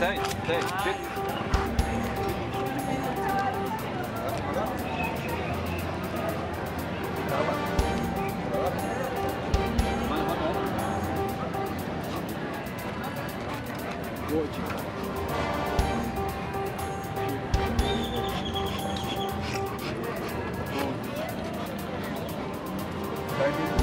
stay, stay. Good. Thank you.